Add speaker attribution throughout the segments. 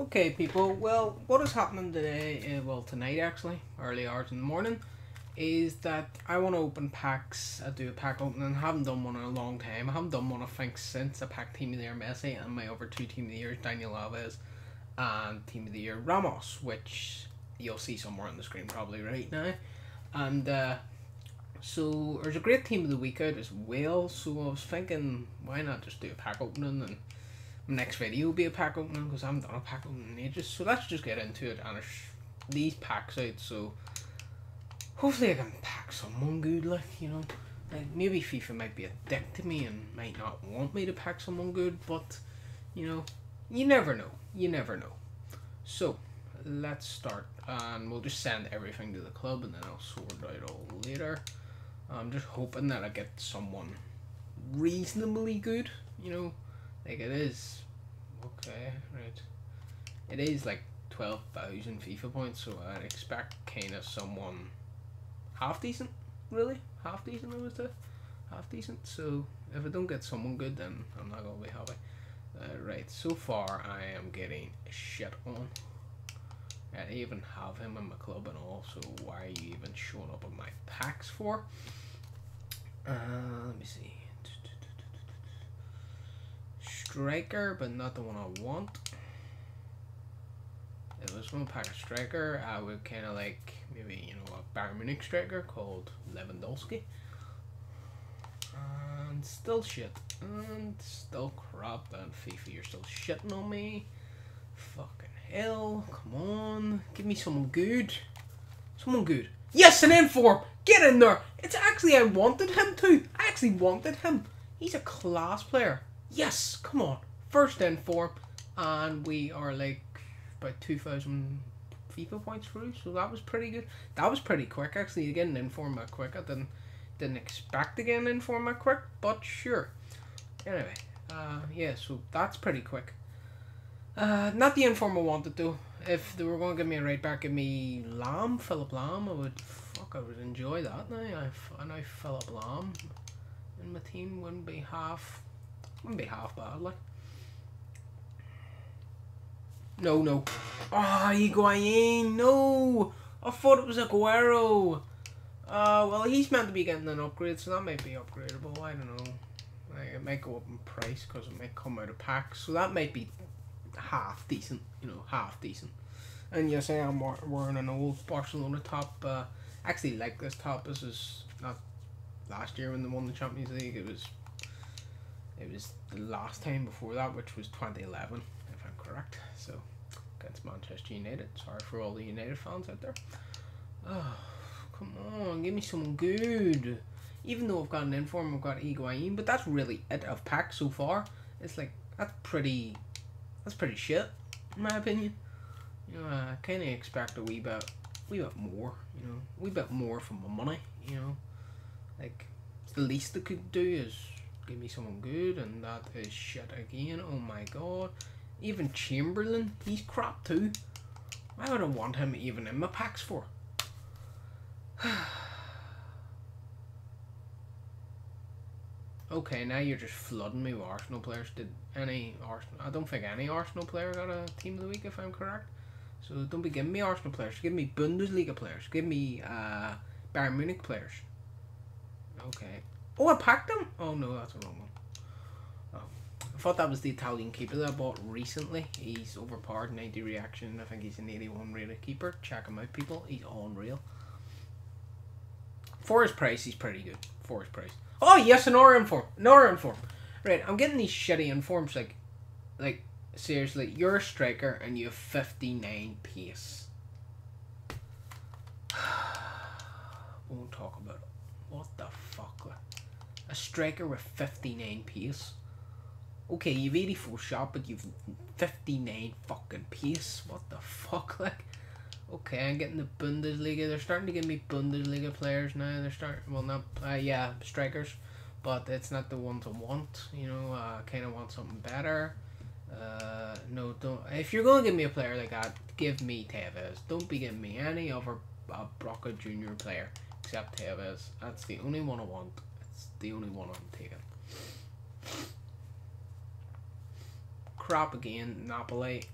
Speaker 1: Okay, people. Well, what is happening today? Uh, well, tonight actually, early hours in the morning, is that I want to open packs. I do a pack opening. I haven't done one in a long time. I haven't done one, I think, since I packed Team of the Year Messi and my other two Team of the Years, Daniel Alves and Team of the Year Ramos, which you'll see somewhere on the screen probably right now. And uh, so there's a great Team of the Week out as well. So I was thinking, why not just do a pack opening and next video will be a pack opening because I haven't done a pack opening in ages. So let's just get into it and these packs out so hopefully I can pack someone good like you know? Like maybe FIFA might be a dick to me and might not want me to pack someone good but you know you never know you never know. So let's start and we'll just send everything to the club and then I'll sort it out all later. I'm just hoping that I get someone reasonably good you know like it is okay, right. It is like twelve thousand FIFA points, so I'd expect kind of someone half decent, really half decent. I would say half decent. So if I don't get someone good, then I'm not gonna be happy. Uh, right. So far, I am getting shit on. I even have him in my club and all. So why are you even showing up in my packs for? Uh, let me see striker, but not the one I want. If I was going to pack a striker, I would kind of like maybe, you know, a Bayern Munich striker called Lewandowski. And still shit. And still crap. And FIFA, you're still shitting on me. Fucking hell. Come on. Give me someone good. Someone good. Yes, an inform. Get in there. It's actually, I wanted him to. I actually wanted him. He's a class player. Yes, come on. First in form, and we are like about 2,000 FIFA points through, so that was pretty good. That was pretty quick, actually, to get an inform quick. I didn't, didn't expect to get an quick, but sure. Anyway, uh, yeah, so that's pretty quick. Uh, not the inform I wanted to. If they were going to give me a right back, give me Lahm, Philipp Lahm, I would, fuck, I would enjoy that now. I, I know Philipp Lahm in my team wouldn't be half wouldn't be half bad, like. No, no. Ah, oh, Higuain, no! I thought it was Aguero. Uh, well, he's meant to be getting an upgrade, so that might be upgradable. I don't know. Like, it might go up in price because it might come out of packs, so that might be half decent. You know, half decent. And yes, I am wearing an old Barcelona top. Uh, actually, like this top. This is not last year when they won the Champions League. It was it was the last time before that, which was 2011, if I'm correct. So, against Manchester United. Sorry for all the United fans out there. Oh, come on, give me some good. Even though I've got an inform, I've got Higuain, but that's really it of packs so far. It's like, that's pretty, that's pretty shit, in my opinion. You know, I kind of expect a wee bit, wee bit more, you know, a wee bit more for my money, you know. Like, the least they could do is give me someone good, and that is shit again. Oh my god. Even Chamberlain, he's crap too. I want him even in my packs for? okay, now you're just flooding me with Arsenal players. Did any Arsenal? I don't think any Arsenal player got a team of the week, if I'm correct. So don't be giving me Arsenal players. Give me Bundesliga players. Give me uh, Bayern Munich players. Okay. Oh, I packed them? Oh no, that's the wrong one. Oh. I thought that was the Italian keeper that I bought recently. He's overpowered, 90 reaction. I think he's an 81 rated keeper. Check him out, people. He's unreal. For his price, he's pretty good. For his price. Oh, yes, an R inform. An R inform. Right, I'm getting these shitty informs. Like, like seriously, you're a striker and you have 59 pace. Won't talk about it. What the fuck? Like? A striker with 59 pace. Okay, you've 84 shot, but you've 59 fucking pace. What the fuck, like? Okay, I'm getting the Bundesliga. They're starting to give me Bundesliga players now. They're starting, well, not, uh, yeah, strikers, but it's not the ones I want. You know, I uh, kind of want something better. Uh, no, don't. If you're going to give me a player like that, give me Tevez. Don't be giving me any other uh, Junior player except Tevez. That's the only one I want the only one I'm taking. Crop again, Napoli.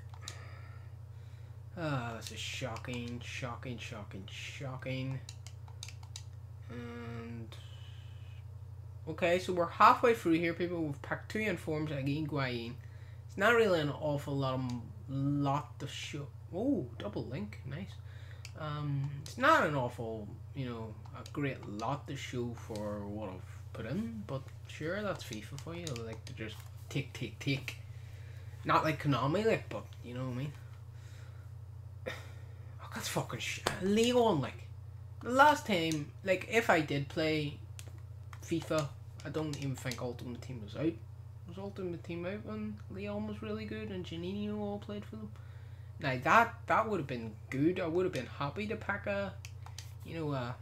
Speaker 1: Ah, this is shocking, shocking, shocking, shocking. And okay, so we're halfway through here, people. We've packed two informs again, Higuain. It's not really an awful lot of lot of show. Oh, double link, nice. Um, it's not an awful, you know, a great lot to show for what I've put in, but sure, that's FIFA for you. Like to just tick, tick, tick. Not like Konami, like, but you know what I mean. Oh, that's fucking shit. Lyon, like, the last time, like, if I did play FIFA, I don't even think Ultimate Team was out. Was Ultimate Team out when Lyon was really good and Juninho all played for them? Now that that would have been good. I would have been happy to pack a, you know, uh,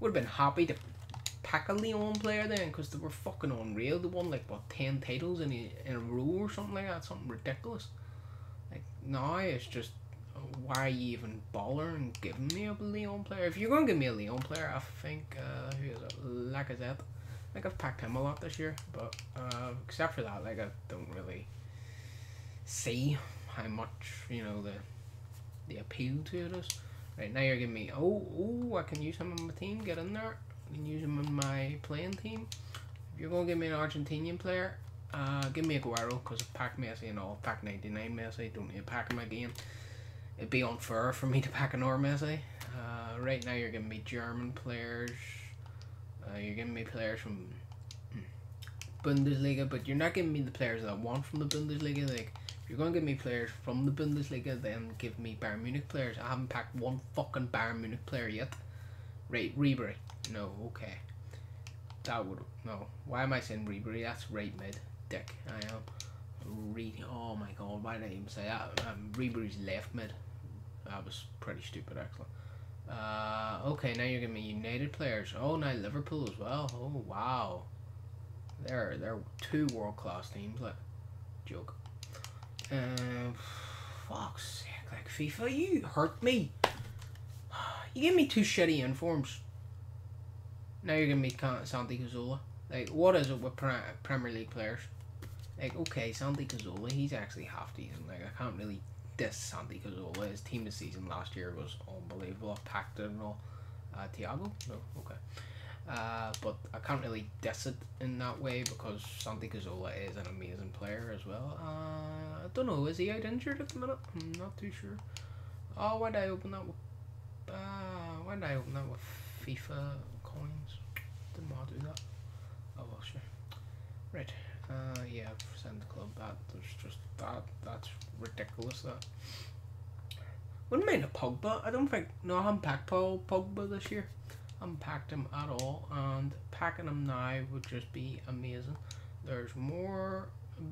Speaker 1: would have been happy to pack a Lyon player then because they were fucking unreal. They won like what ten titles in a in a row or something like that. Something ridiculous. Like now it's just why are you even bothering giving me a Lyon player? If you're gonna give me a Lyon player, I think uh, who is it? Lacazette. Think I've packed him a lot this year, but uh, except for that, like I don't really see how much you know the the appeal to it is. Right now you're giving me oh oh I can use him in my team. Get in there. Can use him in my playing team. If you're gonna give me an Argentinian player, uh, give me Aguero because pack Messi and all. Pack 99 Messi. Don't need to pack him again. It'd be unfair for me to pack an or Messi. Uh, right now you're giving me German players. Uh, you're giving me players from hmm, Bundesliga, but you're not giving me the players that I want from the Bundesliga. Like if you're going to give me players from the Bundesliga, then give me Bayern Munich players. I haven't packed one fucking Bayern Munich player yet. Right, Ribery. No, okay. That would no. Why am I saying Ribery? That's right mid. Dick. I am. Re. Oh my god. Why did I even say that? Um, Ribery's left mid. That was pretty stupid, actually. Uh, okay, now you're giving me United players. Oh, now Liverpool as well. Oh wow. They're they're two world class teams. Like joke. Uh, fuck's sake, like FIFA, you hurt me. You give me two shitty informs. Now you're gonna be Santi Cazorla. Like, what is it with Premier League players? Like, okay, Santi Cazorla, he's actually half decent. Like, I can't really diss Santi Cazorla. His team this season last year was unbelievable. Packed it and all. Uh, Thiago? No, okay. Uh, but I can't really diss it in that way because Santi Cazorla is an amazing player as well. Uh, I don't know, is he out injured at the minute? I'm not too sure. Oh, why did I open that with... Uh, why did I open that with FIFA coins? Didn't want to do that. Oh well, sure. Right. Uh, yeah, send the club that. There's just that. That's ridiculous. That. Wouldn't mind a Pogba. I don't think. No, I haven't packed Paul Pogba this year unpacked him at all and packing him now would just be amazing. There's more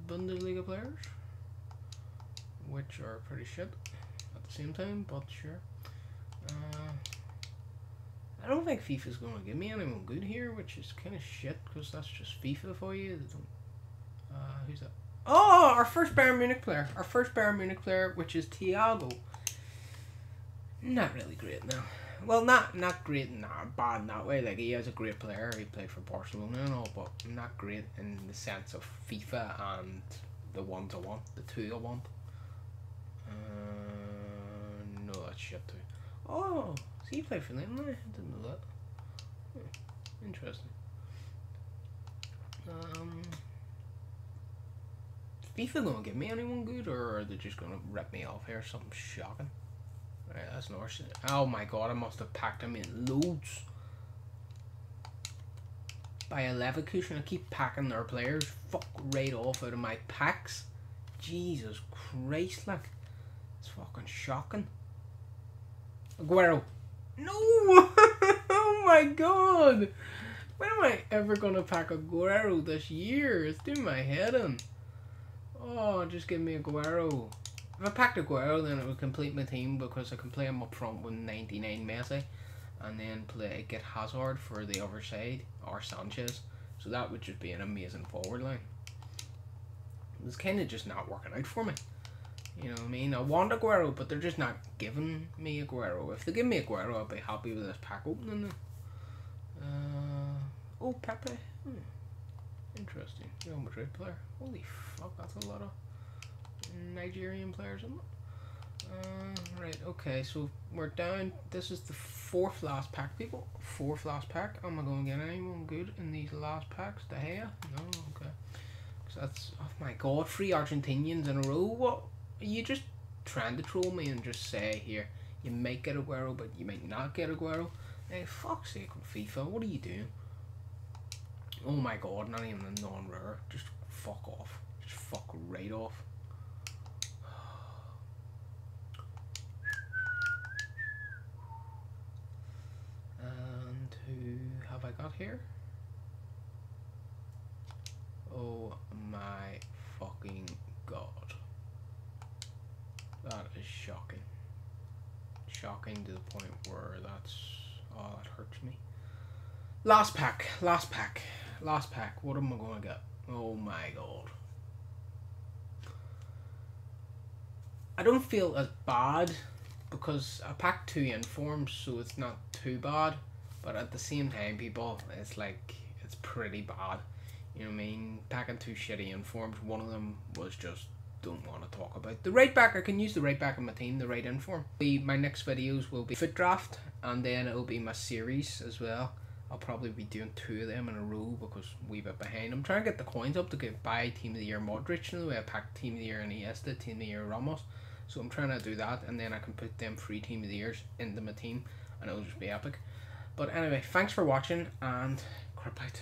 Speaker 1: Bundesliga players which are pretty shit at the same time but sure. Uh, I don't think FIFA's going to give me anyone good here which is kind of shit because that's just FIFA for you. Uh, who's that? Oh, our first Bayern Munich player. Our first Bayern Munich player which is Thiago. Not really great now well, not not great, not bad in that way. Like he is a great player. He played for Barcelona and all, but not great in the sense of FIFA and the ones I want, the two I want. Uh, no, that's shit too. Oh, so you play for them? I didn't know that. Hmm, interesting. Um, FIFA gonna give me anyone good, or are they just gonna rip me off here? Something shocking. Right, that's Norse. Oh my god, I must have packed them in loads. Bayer Leverkusen, I keep packing their players. Fuck right off out of my packs. Jesus Christ, like. It's fucking shocking. Aguero. No! oh my god! When am I ever gonna pack Aguero this year? It's doing my head in. Oh, just give me Aguero. If I packed Aguero, then it would complete my team because I can play him up front with 99 Messi and then play get Hazard for the other side or Sanchez. So that would just be an amazing forward line. It's kind of just not working out for me. You know what I mean? I want Aguero, but they're just not giving me Aguero. If they give me Aguero, I'll be happy with this pack opening. Uh, oh, Pepe. Hmm. Interesting. Real Madrid player. Holy fuck, that's a lot of Nigerian players. Right. Okay, so we're down. This is the fourth last pack, people. Fourth last pack. Am I going to get anyone good in these last packs? De Gea? No, okay. So that's oh my god, three Argentinians in a row. What? Are you just trying to troll me and just say here you might get Aguero, but you might not get Aguero? Hey, eh, fuck's sake, FIFA, what are you doing? Oh my god, not even a non-rare. Just fuck off. Just fuck right off. And who have I got here? Oh my fucking god. That is shocking. Shocking to the point where that's oh that hurts me. Last pack, last pack, last pack. What am I gonna get? Oh my god. I don't feel as bad because I packed two informs, so it's not too bad. But at the same time, people, it's like it's pretty bad. You know what I mean? Packing two shitty informs. One of them was just don't want to talk about. The right back, I can use the right back in my team, the right inform. The, my next videos will be FUT draft, and then it'll be my series as well. I'll probably be doing two of them in a row because we bit behind. I'm trying to get the coins up to get buy Team of the Year Modric. You know, I packed Team of the Year Iniesta, Team of the Year Ramos. So I'm trying to do that, and then I can put them three Team of the Years into my team, and it'll just be epic. But anyway, thanks for watching, and crap out.